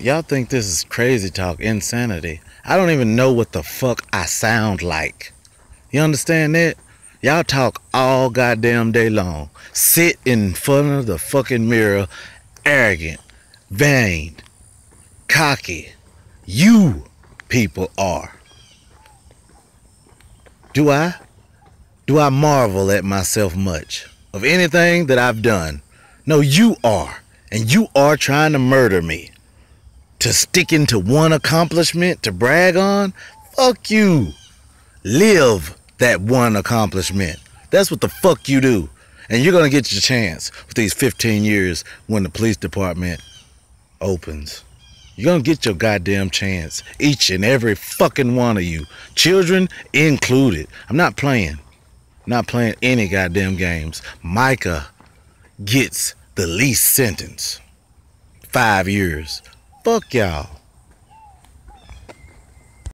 Y'all think this is crazy talk, insanity. I don't even know what the fuck I sound like. You understand that? Y'all talk all goddamn day long. Sit in front of the fucking mirror, arrogant, vain, cocky. You people are. Do I? Do I marvel at myself much? Of anything that I've done? No, you are. And you are trying to murder me. To sticking to one accomplishment to brag on? Fuck you. Live that one accomplishment. That's what the fuck you do. And you're gonna get your chance with these 15 years when the police department opens. You're gonna get your goddamn chance. Each and every fucking one of you. Children included. I'm not playing. Not playing any goddamn games. Micah gets the least sentence. Five years. Fuck y'all.